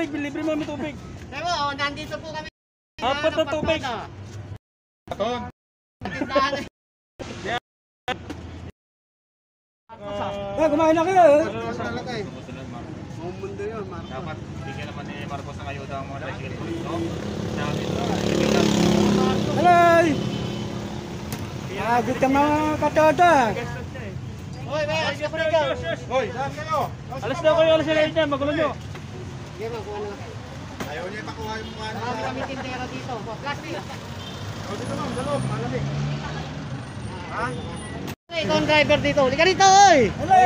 Tubig, libre mo may tubig. Mo, oh, nandito po kami. Apat na tubig. Eh. Ah, kumain na kayo. Dapat bigyan naman ni Marcos ng ayuda ang mga tricycle? Sabi Hello! Agad ka mga katoda. Hoy, may alis ka pa rin Hoy, saan kayo? Alas na kayo, alas na dyan, magulo nyo. Sige, magkuha na. Ayaw niya ipakuha yung mukha niya. Marami kami tindera dito. Plastic. O, dito ma'am, sa loob, malamig. Ha? Ikaw ang driver dito. Halika dito, oy! Hello!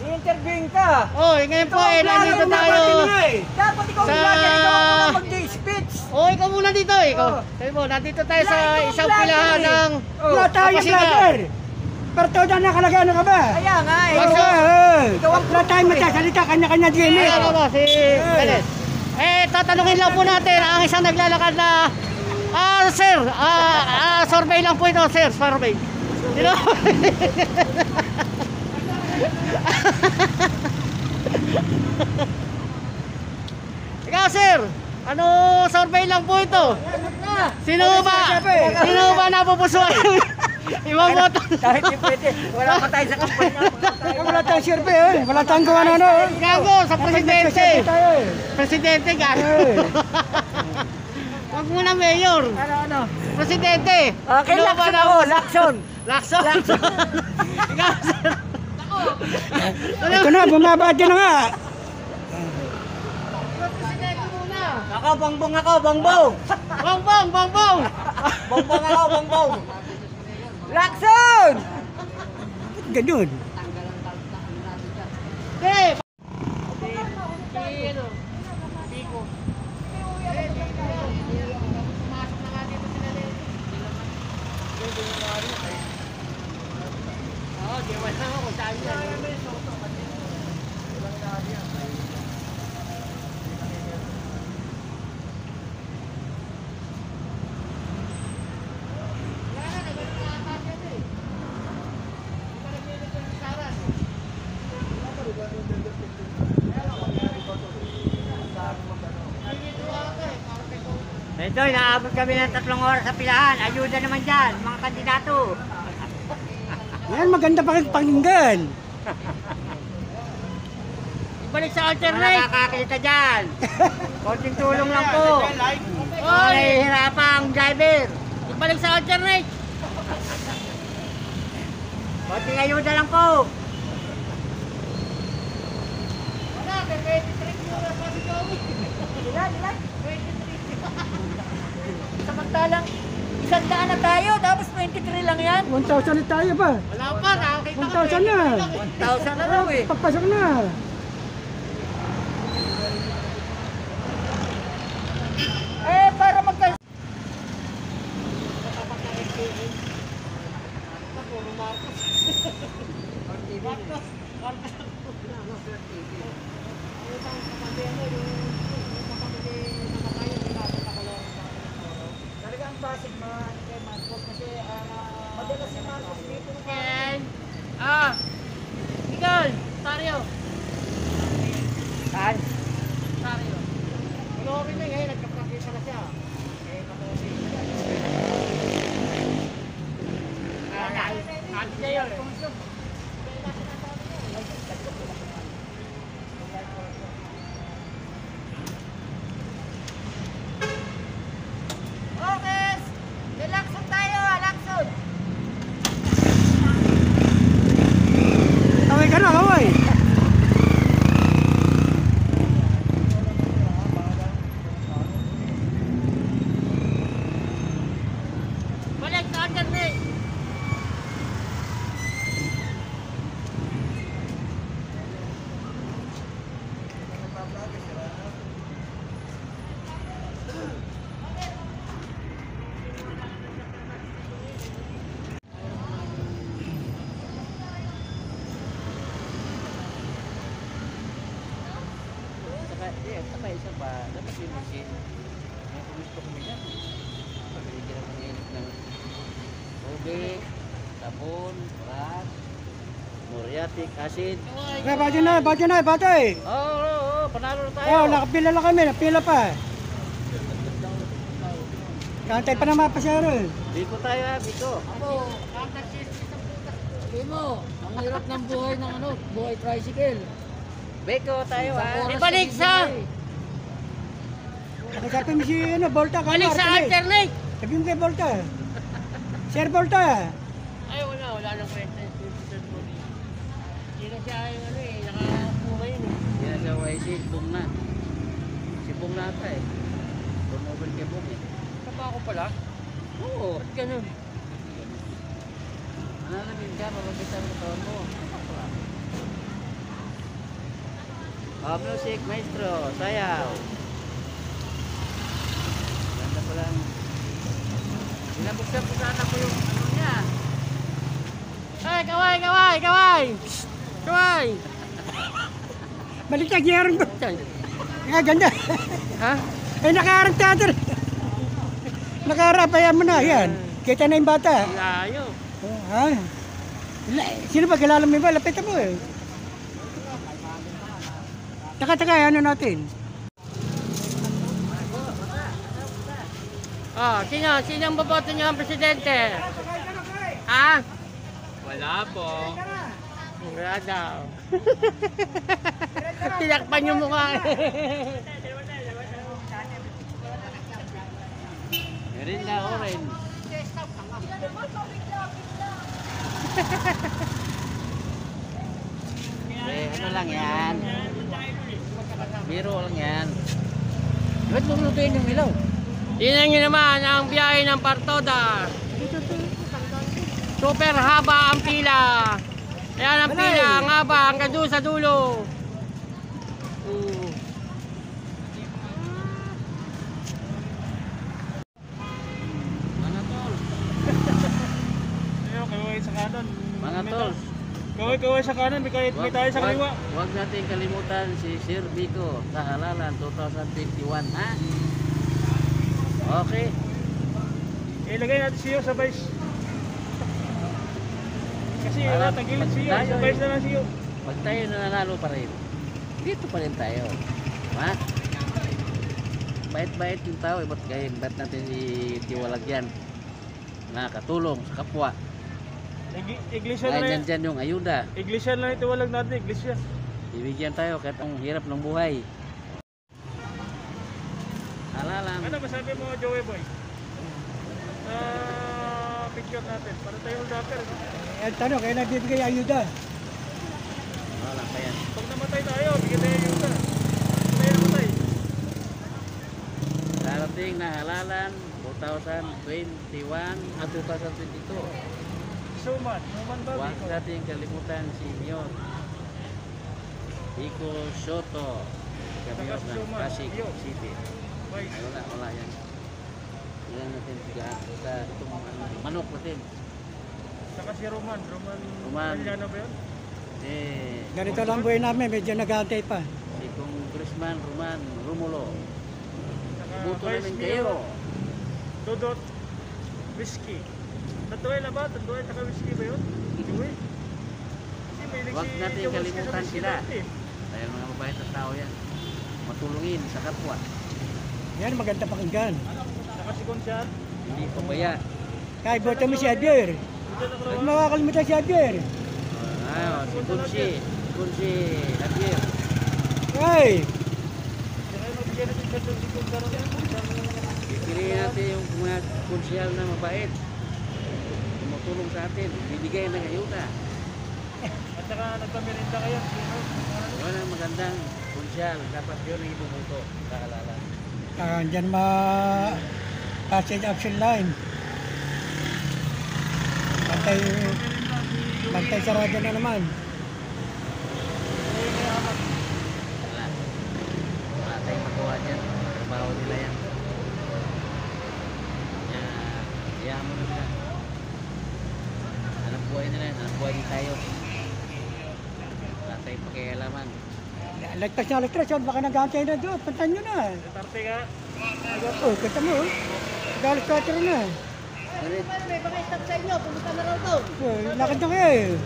I-interviewin ka. Oy, ngayon po eh, nandito tayo. Dapat ikaw Sa- vlogger, ikaw ang mag-speech. Oh, ikaw muna dito, ikaw. Sabi mo, nandito tayo sa isang pilahan ng Wala kapasidad. vlogger. Pero toda nakalagay ano ka ba? Kaya nga eh. Oo, eh. Wala tayong magsasalita, kanya-kanya gimmick. Ayan mo, si Galit. Eh, tatanungin lang po natin ang isang naglalakad na Ah, sir, ah, ah, survey lang po ito, sir, survey. Know? Ikaw, sir, ano survey lang po ito? Sino ba? Sino ba napupusuan? Ibang boto. Kahit di pwede. Wala pa tayo sa kampanya. Wala tayong survey, eh. Wala tayong gawa na ano. eh. Gago, sa presidente. Tayo, eh. Presidente, gago. Huwag muna mayor. Ano ano? Presidente. Okay, ba Lakson ako. Lakson. Lakson. Ikaw, sir. Ano? Ito na, bumabad na nga. Ako, bongbong ako, bongbong. Bongbong, bongbong. Bongbong ako, bongbong. Lakson! Ganun. Ito, inaabot kami ng tatlong oras sa pilahan. Ayuda naman dyan, mga kandidato. Yan, maganda pakinggan. Balik sa Mga alternate. nakakakita dyan. Konting tulong lang po. Oy! Nahihirapan ang driver. Balik sa alternate. Konting ayuda lang po. Wala, may 23 euro pa si Joey. Ilan, ilan? 23. Samantalang isang daan na tayo, tapos 23 lang yan. 1,000 na tayo ba? Wala pa, nakakita ko. 1,000 na. 1,000 na raw eh. Pagpasok na. Eh, para magka... Puro Marcos. Marcos. Marcos. Utang sa pamilya, yung yung kapamilya na makayo, pinapit ako lang sa Talaga ang basic mga kay Marcos kasi uh, madalas si Marcos dito. Ken. Ah. Miguel. Tario. Saan? Tario. Panoorin na ngayon, nagkapractice na siya. Eh, panoorin. Ah, Ate Jayo. Okay! Relaxon tayo, relaxon! Kaway ka na, kaway. Balik sa alternate. Saka, eh, saka isa pa, dapat yung machine. May gusto ko nila. Pagkakita ng init ng tubig, sabon, ras, muriatic acid. Kaya bati na, bati na, bati. Oo, oo, oo, panalo na tayo. Oh, nakapila lang kami, napila pa. Kantay pa naman pa siya rin. Biko tayo ha, Biko. Sabi mo, ang hirap ng buhay ng ano, buhay tricycle. Biko tayo ha. Oras Ibalik sa sa- buhay. Nakasabi mo si ano, Volta. kano, Balik sa alternate. Sabi mo kay Volta. Sir Volta. Ay, wala, wala nang kwenta. Hindi na siya yung ano eh, nakapuha yun eh. Hindi na siya YC, bong na. Si bong na ata eh. Turnover kay bong eh. Tapa ako pala. Oo. Ba't ganun? Manalamin ka, mababitan mo taon mo. Oh, music, maestro, sayaw. Ganda pa lang. Binabuksan ko sana ko yung ano niya. Ay, kaway, kaway, kaway! Kaway! Baliktad niya rin ko. Nga, ganda. Ha? Eh, nakaharap teater. Nakaharap, ayan mo na, yan. Kita na yung bata. Layo. Oh, ha? Sino ba kilala mo yung ba? Lapitan mo eh. Taka, taka, ano natin? Ah, sino? Sino ang boboto niyo ang presidente? Ha? Wala po. Wala daw. Tinakpan yung mukha. Meron na orange. eh, ano lang yan? Biro lang yan. Ba't mo lutuin yung ilaw? Tingnan niyo naman ang biyahe ng Partoda. Super haba ang pila. Ayan ang pila, ang haba hanggang doon sa dulo. Mm. Mga tol. Ayun, kaway sa kanan. Mga tol. Kaway, kaway sa kanan, may, kay, may tayo sa kaliwa. Huwag natin kalimutan si Sir Vico sa halalan 2021, ha? Okay. Ilagay natin siyo sa vice. Kasi Para wala, tagilid siyo. tayo Sa eh. vice na lang siyo. Pag tayo nananalo pa rin, dito pa rin tayo. Ha? Bait-bait yung tao, eh, ba't ba't natin itiwalagyan? Nakakatulong sa kapwa. Ig- Iglesia na Dahil lang. dyan dyan yung ayuda. Iglesia na lang itiwalag natin, iglesia. Ibigyan tayo kahit ang hirap ng buhay. Halalan. Ano masabi mo, Joey Boy? Sa picture natin, para tayo holdaper. No? Eh, tanong, kaya nagbibigay ayuda. Wala pa yan. Pag namatay tayo, bigyan tayo yung isa. Tayo namatay. Darating na halalan 2021 at 2022. Suman, Suman ba? Huwag Biko? natin kalimutan si Mayor Vico Soto Mayor ng Pasig. City wala, wala yan Ilan natin sa, sa itong ano, manok natin Saka si Roman. Roman. Roman. Mariano ba yun? Eh, Ganito lang buhay namin, medyo nag-aantay pa. si Congressman Roman Rumulo Saka Buto na Vice rin Mayor kayo Dodot Whiskey. Tatuloy na ba? Tatuloy saka whiskey ba yun? Joey? Kasi may Huwag si natin kalimutan sila. Dahil mga mabait na tao yan Matulungin sa kapwa Yan, maganda pakinggan. Saka si Gonzal. Hindi pabaya Kahit boto mo si Javier. Huwag makakalimutan si Javier. Ah, si Kunsi Kunsi Javier Ay. Pipiliin natin yung mga na mabait. Tumutulong sa atin, bibigay ng ayuda. At saka nagpamirinda kayo. Sino? Yun ang magandang konsyal. Dapat yun ang ibubuto sa halalan. ah, dyan ma... Passage action line. Bantay... Bantay sarado na naman. Wala. Wala tayong magawa dyan. Trabaho nila yan. Kaya, kaya mo na. Anak buhay tayo. Wala tayong pakialaman. Lagtas na lagtas, yun, baka nag-aantay na doon. Pantan nyo na. Tarte ka. Oh, kata mo. oh. Galit ka na. May mga stop sa inyo, pumunta na raw doon. Lakad na kayo eh.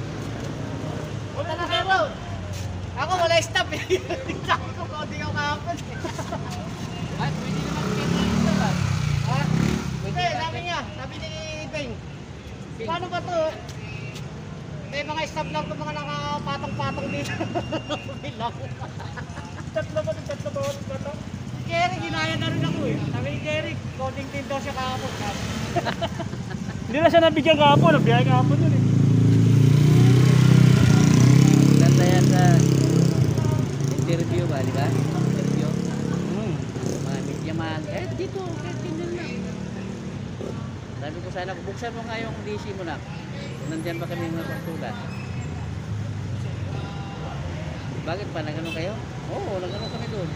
Punta na sa road. Ako wala stop eh. Sabi ko, konti ako kahapon. Ay, pwede naman kaya isa ba? Ha? Hindi, sabi niya, sabi ni Beng. Paano ba to? May mga stop lang itong mga nakapatong-patong dito. Bilang. Tatlo ba? Tatlo ba? Tatlo? Si Jerry, ginaya na rin ako eh. Sabi ni Jerry, konting din daw siya kahapon. Hindi na siya nabigyan kahapon. Nabiyahe kahapon yun eh. Ganda yan sa interview ba, di ba? Interview. Hmm. Mga media man. Eh, dito, kahit ganyan lang. Sabi ko sana, buksan mo nga yung DC mo na. Nandyan ba kami mga pagtula? Bakit pa? Nagano kayo? Oo, nagano kami doon.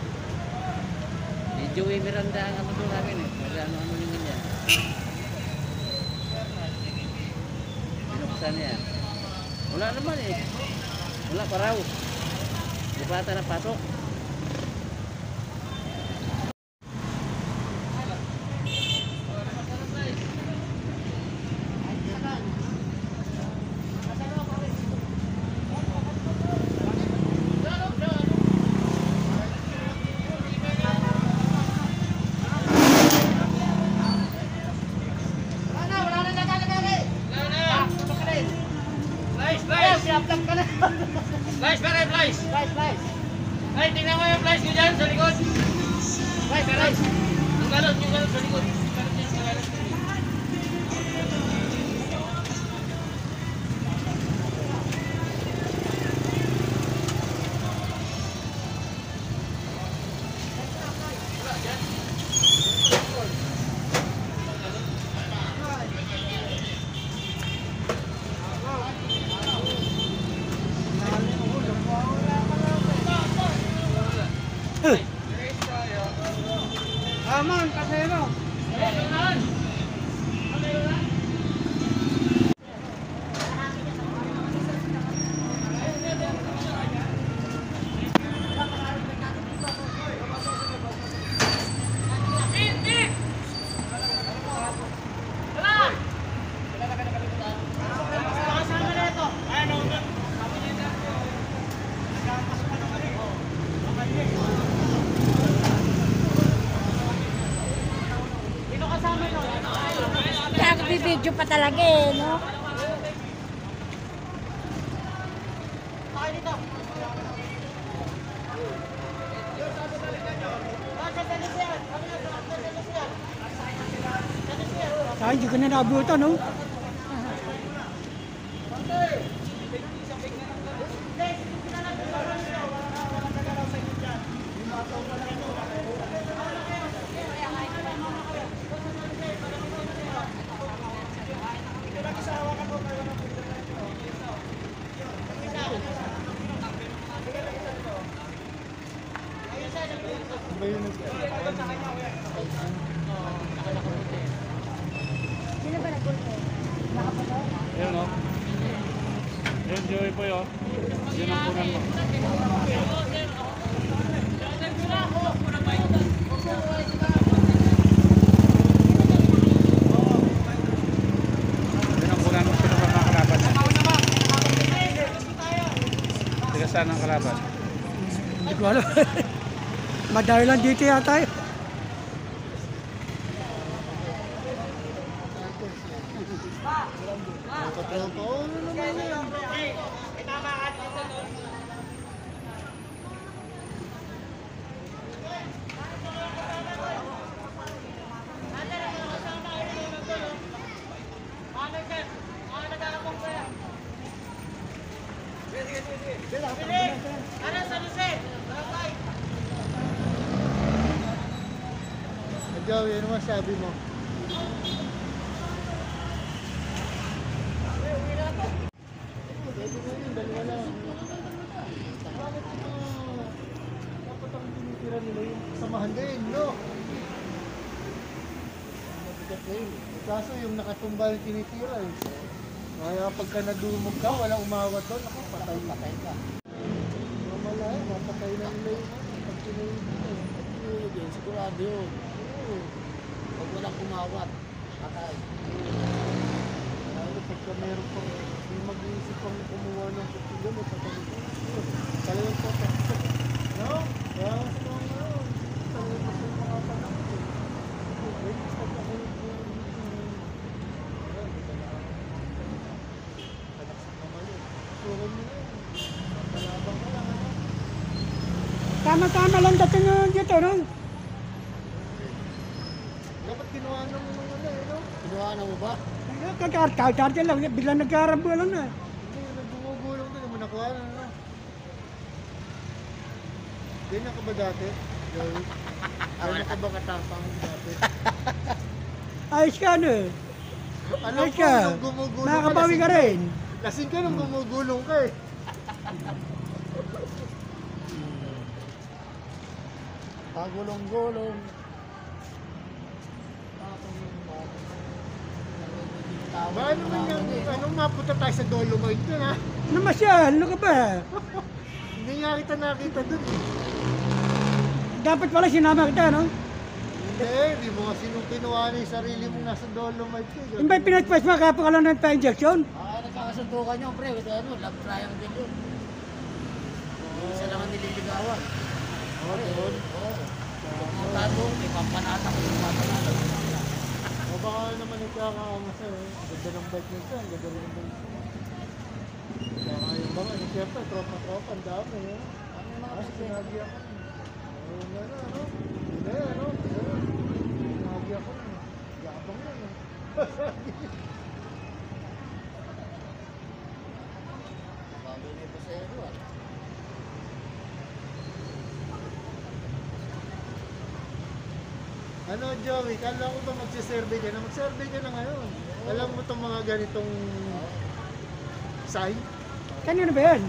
Ni Joey Miranda ang ano doon namin eh. Nagano-ano yung ganyan. Binuksan niya. Wala naman eh. Wala pa raw. Di pa ata napasok. Wala na, wala na nakalagay. Wala na. Flies, flies. Flies, pare, flies! Flies, flies. Ay, tingnan mo yung flies ko dyan sa likod. Flies, flies. Yung galon, yung galon sa likod. Video pa talaga eh, no? Ay, hindi ko na nabutan, no? Ayun o. Ayun, Joey Boy o. Yun ang punan mo. Yun ang punan mo. Sino ba mga kalaban niya? Tiga saan ang kalaban? Hindi ko alam. Madahil lang dito yata yun. Ano sa Lucen? Joey, ano masabi mo? Dapat ang tinitira nila Mabigat na yun. Kaso yung nakatumba yung tinitira eh. Kaya pagka nadumog ka, walang umawat doon, ako patay patay ka. Mamala eh, mapatay na nila yung pag tinulog eh. Tulog yun, sigurado yun. Pag walang kumawat, patay. Lalo pag Pagka meron pang, hindi mag-iisip pang kumuha ng mo sa kanila. Talagang po, no? Kaya mas mga ano, talagang mas yung mga panahon. Okay, pag ako yung anak sa kamali. Suron mo na yun. Palabang ka lang, ano? Tama-tama lang dating uh, dito, no? Dapat kinuha ng mga ano, eh, no? Kinuha na mo ba? Kakarte lang, bigla nagkarabo lang na. Hindi, nagugulong doon. Mo nakuha na, no? Ganyan ka ba dati? Ganyan ka ba katapang dati? Ayos ka, no? Alam Ayos ko, ka. nung gumugulong ka lasing rin. Lasing ka nung gumugulong ka eh. Pagulong-gulong. Baka naman yung, anong mapunta tayo sa Dolomite yun ha? Namasyal, ano ka ba? Hindi nga kita nakita dun eh. Dapat pala sinama kita, no? Hindi, di mo kasi nung kinuha na yung sarili mo nasa Dolomite eh. Yung ba'y pinagpas mo, kapag ka lang ng pa-injection? Ah, nagkakasuntukan nyo, pre. Ito ano, love triangle yun. Isa lang ang nililigawan. Oo, doon. Oo. Mga tanong, may pampanatak yung pampanatak. O baka naman nagkakaangas eh. Ang Ganda ng bike nito, ang ganda rin ng yung baka, yung siyempre, tropa-tropa, ang dami eh. Ano yung mga Ah, sinabi ako. Oo na, ano? Hindi, ano? Ano? Sinabi ako. Yabang yan eh. Bago na yung pasero, ah. Ano, Joey? Kala ko ba magsisurvey ka na? Mag-survey ka na ngayon. Alam mo itong mga ganitong sign? Kanino ba yan?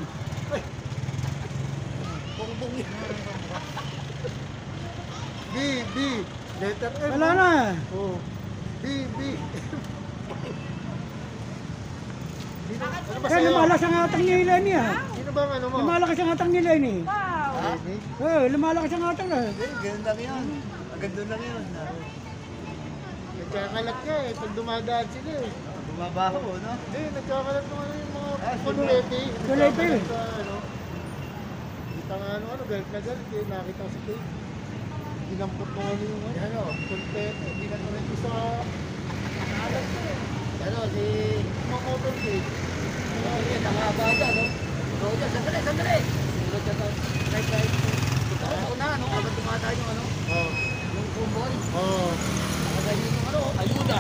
Bongbong yun. B, B. Letter M. Wala na. Oh. B, B. Sino, ano ba Kaya sa'yo? lumalakas ang atang ni Lenny, ah. Sino ba ang ano mo? Lumalakas ang atang ni Lenny. Lenny? Oo, lumalakas ang atang na. Ganun lang yun. Maganda lang yun. Nagkakalat ka eh, pag dumadaan sila eh. Bumabaho, no? Hindi, nagkakalat naman yung mga konfetti. Konfetti. Nagkakalat sa ano. Kita nga ano, ano, galit na galit eh. Nakita ko sa tape. Ginampot mo ano yung ano, ano, konfetti. Hindi na naman ito sa nakalat ka eh. Ano, si... Mga motor cake. Ano yun, nakahaba dyan, no? So, dyan, sandali, sandali! Dyan sa right, right. Ito, una, no? Habang tumatay yung ano, Oh. Yung kumboy. Oh. Nakaganyan yung ano, ayuda.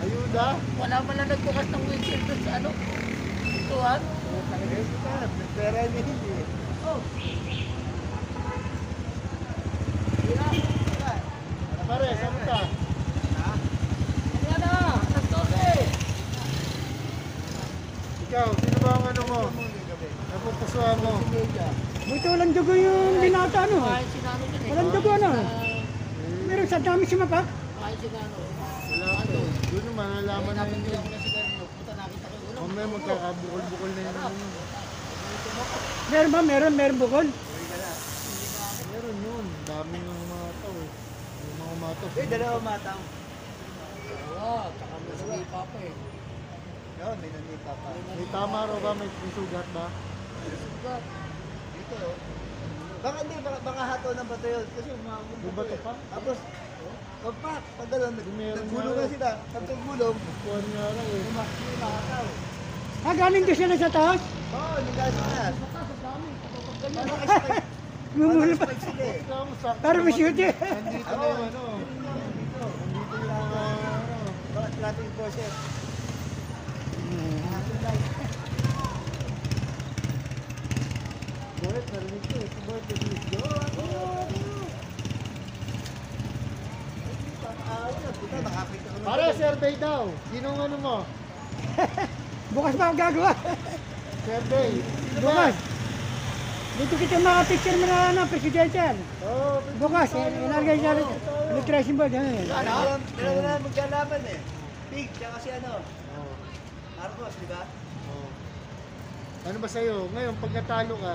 Ayuda. Wala man lang nagbukas ng windshield doon sa ano. Ito, ha? Pera niya hindi. Oh. Tira, tira. Pare, saan ka? Ayan na, nagtose. Ikaw, sino ba ang ano mo? Napupusuan mo? Buto walang dugo yung binata, ano? Eh. Walang dugo, ano? Sa dami sumapak. Kahit sinano. Wala ko. Doon naman, nalaman na yun. ako na sigarilyo. Puta, nakita ko yung ulo. Mamaya magkakabukol-bukol na yun. Meron ba? Meron, meron bukol. Meron yun. Dami ng mga tao eh. Yung mga mato. Eh, dalawa matang. Oo, tsaka may sumipa pa eh. Yun, may nandita pa. May tama raw ba? May may sugat ba? Sugat. Dito, oh. Baka hindi, baka, baka hato ng bato yun. Kasi umabot May bato pa? Tapos, pagpak, pag gano'n, nagulong na sila. Pag naggulong, Kuhan nga raw eh. umakli na hataw. Ah, galing doon sila sa taas. Oo, oh, ligas na. Paano kayo spike? Mumula pa. Sila eh. Pero may shoot eh. Nandito na yung ano. Nandito. Nandito yung mga ano. Bakit natin yung process? Boret, narinig ko eh. Si Boret, narinig ko. Ayaw na, puta, nakakita ko na. Pare, survey daw. Sinong ano mo? Bukas pa ako gagawa. Survey. Sino ba? Bukas. Dito kita mga picture mo na ano, presidential. Oo, Bukas, eh, ilagay sa electrician board. Ano? Ano? Dalawa na maglalaban eh. Big, tsaka si ano, Oo. Marcos, di ba? Oo. Ano ba sa'yo? Ngayon, pag natalo ka,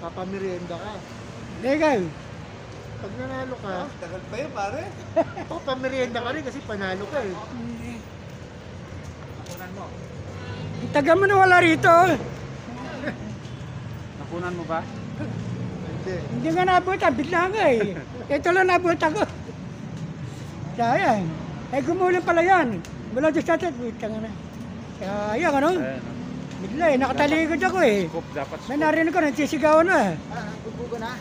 papamerienda ka. Legal. Pag nanalo ka, Ah, tagal pa yun, pare. papamerienda ka rin kasi panalo ka eh. Kunan mo. Ang taga mo na wala rito. Nakunan mo ba? Hindi. Hindi nga nabutan, bigla nga eh. Ito lang nabutan ko. Sayang. Eh, gumulan pala yan. Wala doon sa atin, butang na. Sayang, ano? Ayan. Bigla eh, nakataligod ako eh. Scoop dapat May scoop. narinig ko, nagsisigawan na. Ah, bubugo na.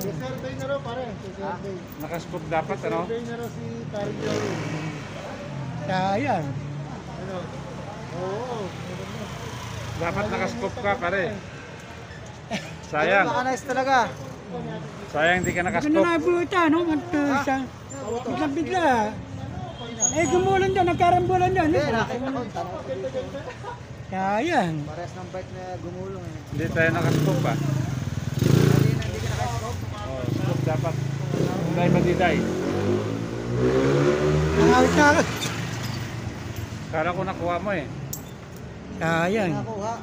Survey na raw pare. Survey. Naka-scoop dapat ano? Survey na raw si Joey. Sayang. Ano? Oo. Dapat naka-scoop ka pare. Sayang. nice talaga. Sayang hindi ka ko naka-scoop. na nabutan, no? Sa... Biglang bigla. Eh, gumulan dyan, nagkarambulan dyan. Hindi, nakita ko tanong. Sayang. Parehas ng bike na gumulong eh. Hindi tayo naka-scoop pa. Hindi na, hindi ka naka-scope. Oh, scoop dapat. Hindi madiday. Nangawit na ako. Kala ko nakuha mo eh. Sayang. Nakuha.